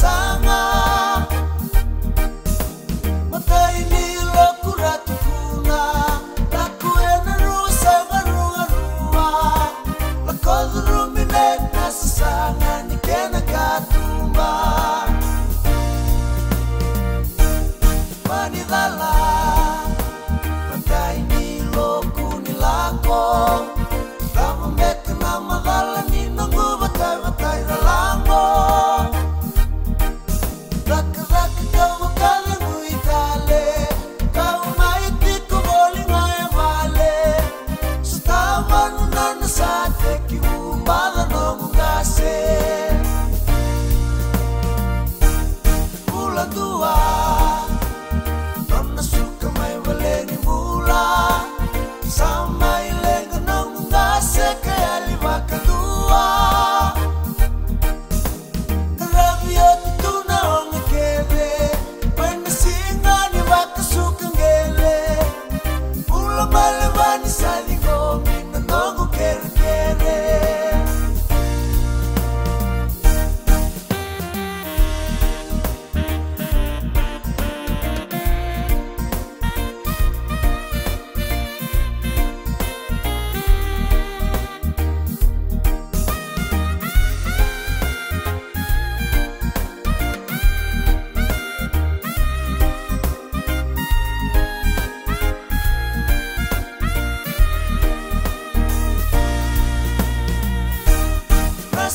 Some.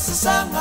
The sun.